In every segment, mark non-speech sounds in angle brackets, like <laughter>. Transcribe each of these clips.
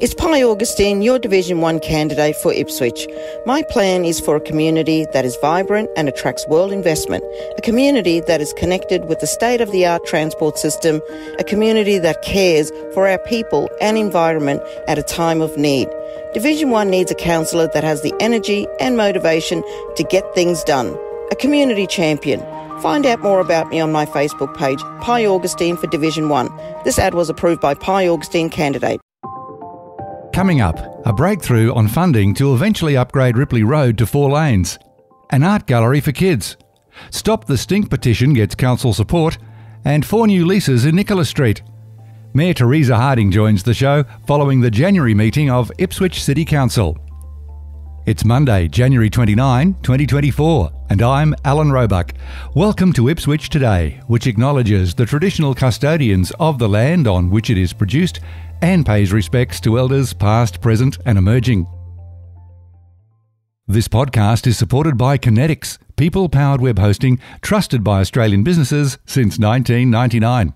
It's Pi Augustine, your Division 1 candidate for Ipswich. My plan is for a community that is vibrant and attracts world investment, a community that is connected with the state of the art transport system, a community that cares for our people and environment at a time of need. Division 1 needs a councillor that has the energy and motivation to get things done, a community champion. Find out more about me on my Facebook page, Pi Augustine for Division 1. This ad was approved by Pi Augustine candidate. Coming up, a breakthrough on funding to eventually upgrade Ripley Road to four lanes. An art gallery for kids. Stop the Stink petition gets council support. And four new leases in Nicholas Street. Mayor Teresa Harding joins the show following the January meeting of Ipswich City Council. It's Monday, January 29, 2024, and I'm Alan Roebuck. Welcome to Ipswich Today, which acknowledges the traditional custodians of the land on which it is produced and pays respects to elders past, present, and emerging. This podcast is supported by Conetix, people powered web hosting trusted by Australian businesses since 1999.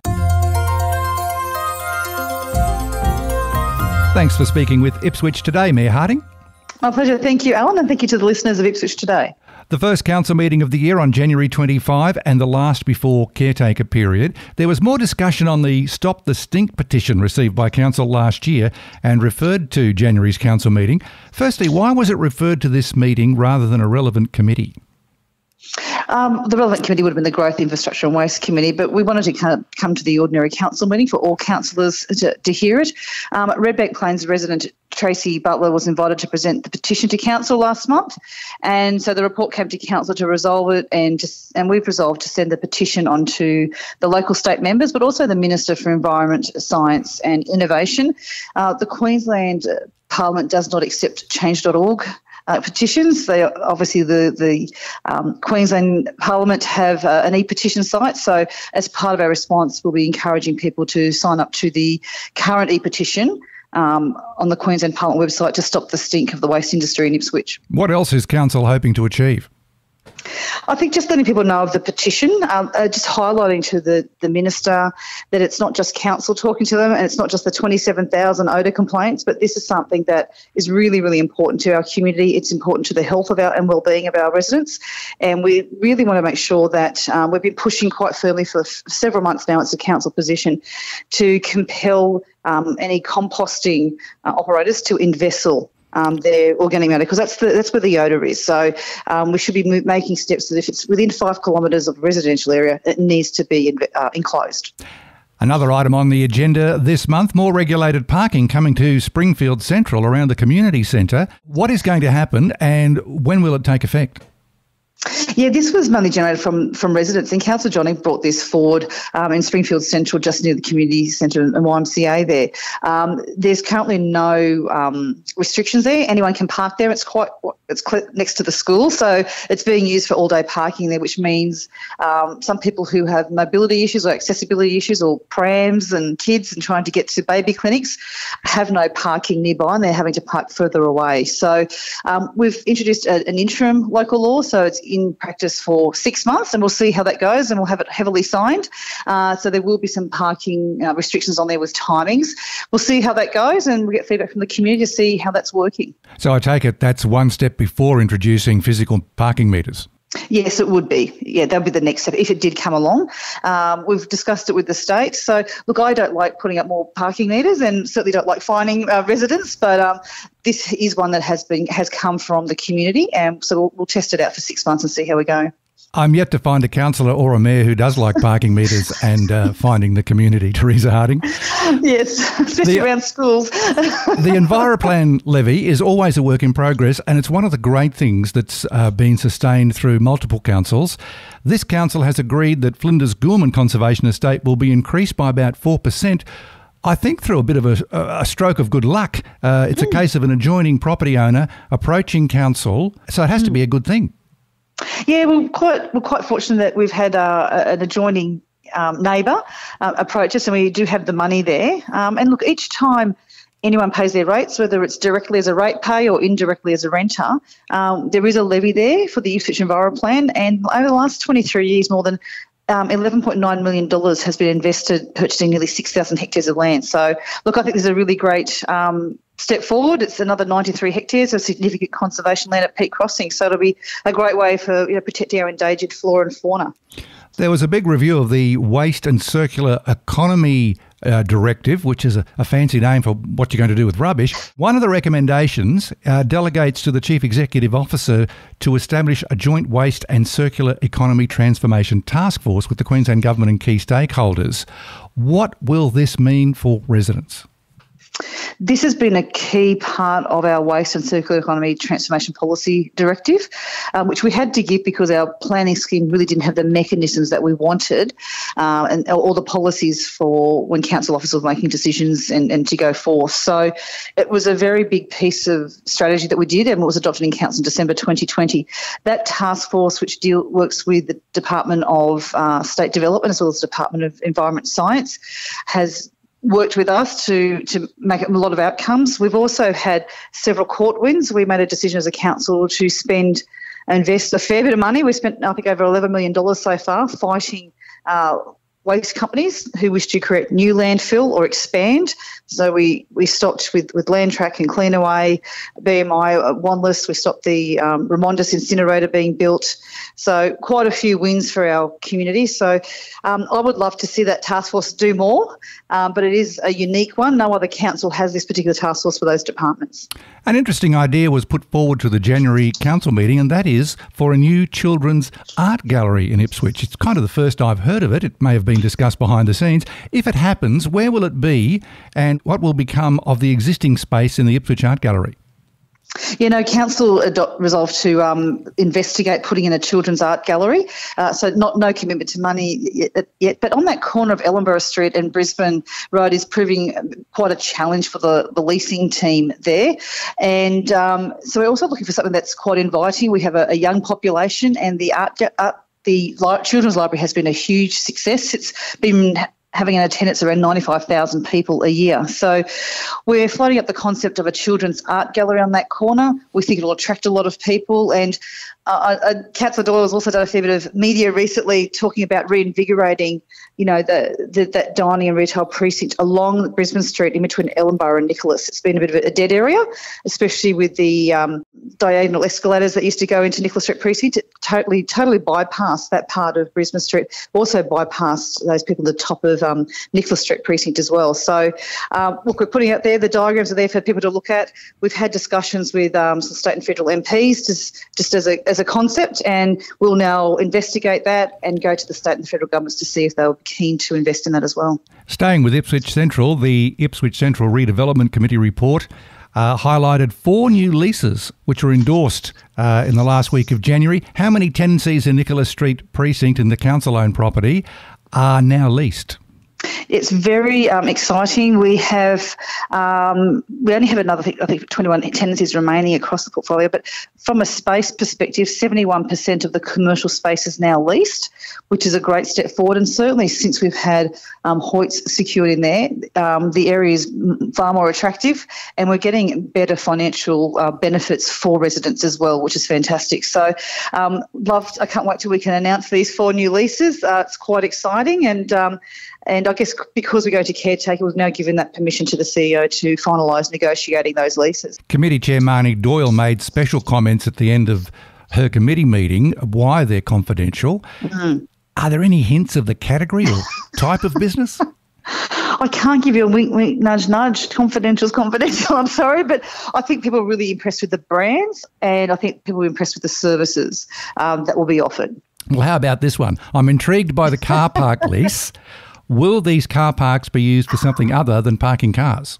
Thanks for speaking with Ipswich Today, Mayor Harding. My pleasure. Thank you, Alan, and thank you to the listeners of Ipswich Today. The first council meeting of the year on January 25 and the last before caretaker period. There was more discussion on the Stop the Stink petition received by council last year and referred to January's council meeting. Firstly, why was it referred to this meeting rather than a relevant committee? Um, the relevant committee would have been the Growth, Infrastructure and Waste Committee, but we wanted to come to the ordinary council meeting for all councillors to, to hear it. Um, Redbank Plains resident Tracy Butler was invited to present the petition to council last month, and so the report came to council to resolve it, and just, and we've resolved to send the petition on to the local state members, but also the Minister for Environment, Science and Innovation. Uh, the Queensland Parliament does not accept Change.org uh, petitions. They obviously the the um, Queensland Parliament have uh, an e-petition site. So as part of our response, we'll be encouraging people to sign up to the current e-petition. Um, on the Queensland Parliament website to stop the stink of the waste industry in Ipswich. What else is Council hoping to achieve? I think just letting people know of the petition, um, uh, just highlighting to the, the minister that it's not just council talking to them and it's not just the 27,000 odour complaints, but this is something that is really, really important to our community. It's important to the health of our and well-being of our residents. And we really want to make sure that um, we've been pushing quite firmly for f- several months now, it's a council position, to compel um, any composting uh, operators to invessel um, their organic matter because that's the, that's where the odour is. So um, we should be making steps that if it's within five kilometres of a residential area, it needs to be in, uh, enclosed. Another item on the agenda this month more regulated parking coming to Springfield Central around the community centre. What is going to happen and when will it take effect? Yeah, this was money generated from from residents, and Councillor Jonic brought this forward um, in Springfield Central, just near the community centre and YMCA. There, um, there's currently no um, restrictions there. Anyone can park there. It's quite it's next to the school, so it's being used for all day parking there, which means um, some people who have mobility issues or accessibility issues, or prams and kids, and trying to get to baby clinics, have no parking nearby, and they're having to park further away. So um, we've introduced a, an interim local law, so it's in practice for six months, and we'll see how that goes, and we'll have it heavily signed. Uh, so there will be some parking uh, restrictions on there with timings. We'll see how that goes, and we'll get feedback from the community to see how that's working. So I take it that's one step before introducing physical parking meters. Yes, it would be. Yeah, that would be the next step if it did come along. Um, we've discussed it with the state. So, look, I don't like putting up more parking meters, and certainly don't like fining uh, residents. But um, this is one that has been has come from the community, and so we'll, we'll test it out for six months and see how we go. I'm yet to find a councillor or a mayor who does like parking meters <laughs> and uh, finding the community. Teresa Harding. Yes, especially the, around schools. <laughs> the EnviroPlan levy is always a work in progress, and it's one of the great things that's uh, been sustained through multiple councils. This council has agreed that Flinders Goolman Conservation Estate will be increased by about 4%. I think through a bit of a, a stroke of good luck. Uh, it's mm. a hmm. case of an adjoining property owner approaching council, so it has mm. to be a good thing. Yeah, we're quite we're quite fortunate that we've had uh, an adjoining um, neighbour uh, approach us, and we do have the money there. Um, and look, each time anyone pays their rates, whether it's directly as a rate pay or indirectly as a renter, um, there is a levy there for the Ipswich EnviroPlan. And over the last 23 years, more than um, $11.9 million has been invested purchasing nearly 6,000 hectares of land. So, look, I think there's a really great um, step forward. It's another 93 hectares of significant conservation land at Peak Crossing, so it'll be a great way for you know, protecting our endangered flora and fauna. There was a big review of the Waste and Circular Economy uh, Directive, which is a, a, fancy name for what you're going to do with rubbish. One of the recommendations uh, delegates to the Chief Executive Officer to establish a joint waste and circular economy transformation task force with the Queensland Government and key stakeholders. What will this mean for residents? This has been a key part of our waste and circular economy transformation policy directive, um, which we had to give because our planning scheme really didn't have the mechanisms that we wanted uh, and all the policies for when council officers were making decisions and, and to go forth. So it was a very big piece of strategy that we did and was adopted in council in December 2020. That task force, which deal, works with the Department of uh, State Development as well as the Department of Environment Science, has worked with us to to make a lot of outcomes. We've also had several court wins. We made a decision as a council to spend invest a fair bit of money. We spent I think over eleven million dollars so far fighting. Uh, waste companies who wish to create new landfill or expand. So we, we stopped with, with Lantrak and Cleanaway, BMI, uh, Wanless. We stopped the um, incinerator being built. So quite a few wins for our community. So um, I would love to see that task force do more, um, but it is a unique one. No other council has this particular task force for those departments. An interesting idea was put forward to the January council meeting, and that is for a new children's art gallery in Ipswich. It's kind of the first I've heard of it. It may have been discussed behind the scenes. If it happens, where will it be, and what will become of the existing space in the Ipswich Art Gallery? You know, council resolved to um, investigate putting in a children's art gallery. Uh, so, not no commitment to money yet, yet, But on that corner of Ellenborough Street and Brisbane Road is proving quite a challenge for the, the leasing team there. And um, so, we're also looking for something that's quite inviting. We have a, a young population, and the art, art the children's library has been a huge success. It's been having an attendance around 95,000 people a year. So we're floating up the concept of a children's art gallery on that corner. We think it'll attract a lot of people. And uh, uh, Councillor Doyle has also done a fair bit of media recently talking about reinvigorating, you know, the, the, that dining and retail precinct along Brisbane Street in between Ellenborough and Nicholas. It's been a bit of a dead area, especially with the um, diagonal escalators that used to go into Nicholas Street precinct. It totally, totally bypassed that part of Brisbane Street. Also bypassed those people at the top of um, Nicholas Street precinct as well. So, um, look, we're putting out there. The diagrams are there for people to look at. We've had discussions with um, some state and federal MPs just, just as a as a concept, and we'll now investigate that and go to the state and the federal governments to see if they were keen to invest in that as well. Staying with Ipswich Central, the Ipswich Central Redevelopment Committee report uh, highlighted four new leases which were endorsed uh, in the last week of January. How many tenancies in Nicholas Street precinct in the council owned property are now leased? It's very um, exciting. We have um, we only have another I think 21 tenancies remaining across the portfolio, but from a space perspective, 71% of the commercial space is now leased, which is a great step forward. And certainly since we've had um, Hoyts secured in there, um, the area is far more attractive, and we're getting better financial uh, benefits for residents as well, which is fantastic. So, um, love. I can't wait till we can announce these four new leases. Uh, it's quite exciting, and um, and I guess because we go to caretaker, we've now given that permission to the CEO to finalise negotiating those leases. Committee Chair Marnie Doyle made special comments at the end of her committee meeting why they're confidential. Mm. Are there any hints of the category or <laughs> type of business? I can't give you a wink, wink, nudge, nudge. Confidential is <laughs> confidential. I'm sorry, but I think people are really impressed with the brands, and I think people are impressed with the services um, that will be offered. Well, how about this one? I'm intrigued by the car park <laughs> lease. Will these car parks be used for something other than parking cars?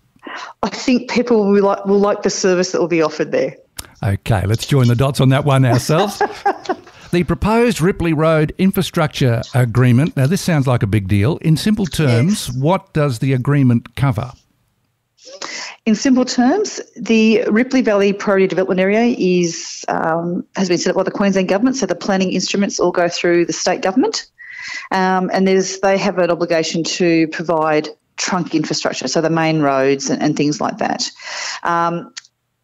I think people will like, will like the service that will be offered there. Okay, let's join the dots on that one ourselves. <laughs> the proposed Ripley Road infrastructure agreement. Now, this sounds like a big deal. In simple terms, yes. what does the agreement cover? In simple terms, the Ripley Valley Priority Development Area is um, has been set up by the Queensland Government, so the planning instruments all go through the state government. Um, and there's they have an obligation to provide trunk infrastructure, so the main roads and, and things like that. Um,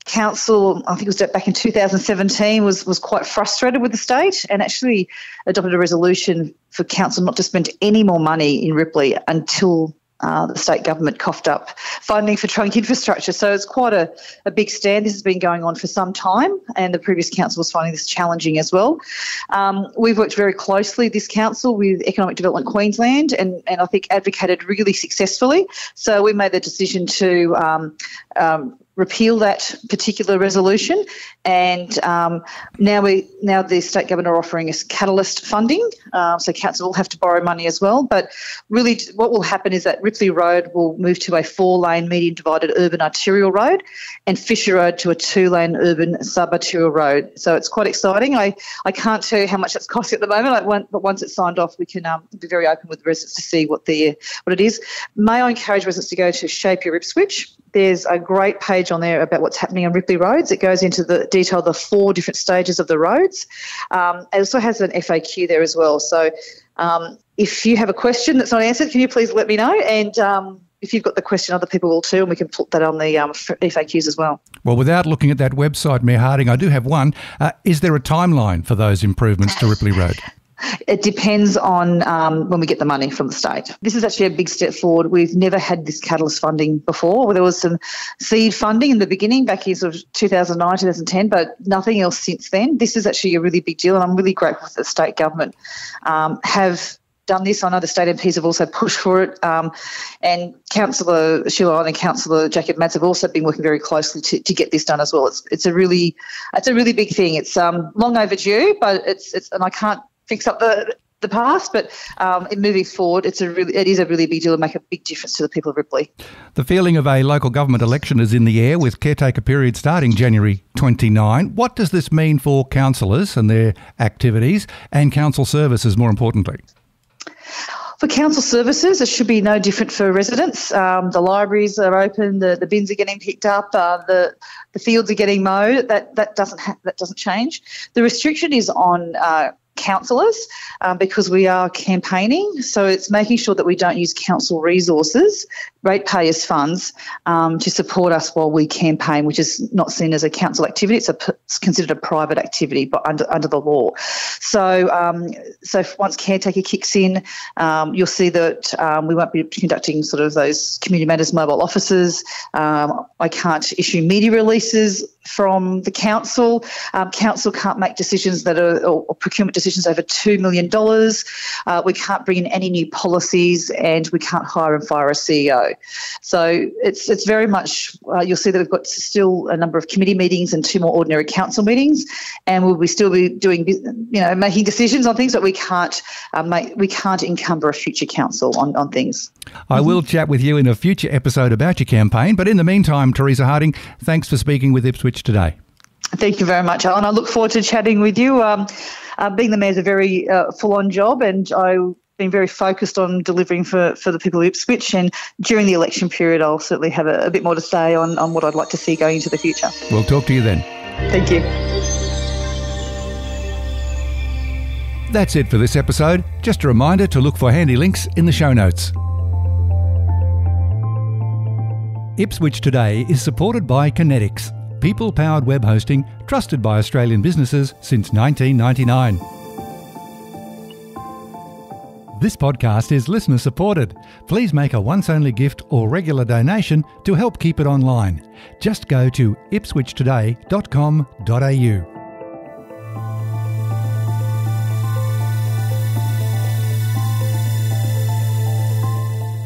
council, I think it was back in 2017, was was quite frustrated with the state and actually adopted a resolution for council not to spend any more money in Ripley until uh, the state government coughed up funding for trunk infrastructure. So it's quite a, a big stand. This has been going on for some time, and the previous council was finding this challenging as well. Um, we've worked very closely, this council, with Economic Development Queensland, and, and I think advocated really successfully. So we made the decision to um, um, repeal that particular resolution, and um, now we now the state government are offering us catalyst funding. Uh, so council will have to borrow money as well. But really, what will happen is that Ripley Road will move to a four-lane median divided urban arterial road, and Fisher Road to a two-lane urban sub-arterial road. So it's quite exciting. I, I can't tell you how much that's <laughs> costing at the moment, but once it's signed off, we can um, be very open with the residents to see what the what it is. May I encourage residents to go to Shape Your Ipswich there's a great page on there about what's happening on Ripley roads. It goes into the detail the four different stages of the roads. Um, it also has an FAQ there as well. So um, if you have a question that's not answered, can you please let me know? And um, if you've got the question, other people will too, and we can put that on the um, FAQs as well. Well, without looking at that website, Mayor Harding, I do have one. Uh, is there a timeline for those improvements to Ripley Road? <laughs> It depends on um, when we get the money from the state. This is actually a big step forward. We've never had this catalyst funding before. There was some seed funding in the beginning back in sort of 2009, 2010, but nothing else since then. This is actually a really big deal, and I'm really grateful that the state government um, have done this. I know the state MPs have also pushed for it, um, and Councillor Sheila and Councillor Jacob Madsen have also been working very closely to, to get this done as well. It's it's a really it's a really big thing. It's um, long overdue, but it's it's and I can't fix up the the past, but um, in moving forward, it's a really, it is a really big deal and make a big difference to the people of Ripley. The feeling of a local government election is in the air with caretaker period starting January 29. What does this mean for councillors and their activities and council services, more importantly? For council services, it should be no different for residents. Um, the libraries are open, the, the bins are getting picked up, uh, the the fields are getting mowed. That that doesn't ha- that doesn't change. The restriction is on uh, councillors um, because we are campaigning. So it's making sure that we don't use council resources, ratepayers' funds, um, to support us while we campaign, which is not seen as a council activity. It's, a, it's considered a private activity, but under under the law. So um, so once caretaker kicks in, um, you'll see that um, we won't be conducting sort of those community matters mobile offices. Um, I can't issue media releases from the council. Um, council can't make decisions that are, or, procurement decisions over $2 million. Uh, we can't bring in any new policies and we can't hire and fire a CEO. So it's, it's very much, uh, you'll see that we've got still a number of committee meetings and two more ordinary council meetings, and we'll be still be doing, you know, making decisions on things, that we can't uh, make, we can't encumber a future council on, on things. I will chat with you in a future episode about your campaign, but in the meantime, Teresa Harding, thanks for speaking with Ipswich today. Thank you very much, Alan. I look forward to chatting with you. Um, uh, being the mayor is a very uh, full-on job, and I've been very focused on delivering for, for the people of Ipswich. And during the election period, I'll certainly have a, a bit more to say on, on what I'd like to see going into the future. We'll talk to you then. Thank you. That's it for this episode. Just a reminder to look for handy links in the show notes. Ipswich Today is supported by Conetix people powered web hosting trusted by Australian businesses since 1999. This podcast is listener supported. Please make a once only gift or regular donation to help keep it online. Just go to ipswichtoday.com.au.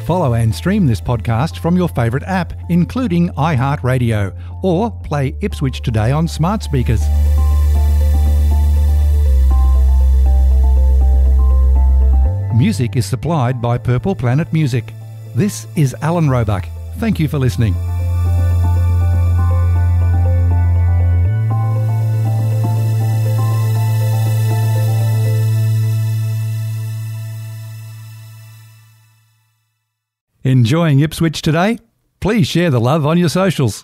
Follow and stream this podcast from your favourite app, including iHeartRadio, or play Ipswich Today on smart speakers. Music is supplied by Purple Planet Music. This is Alan Roebuck. Thank you for listening. Enjoying Ipswich today? Please share the love on your socials.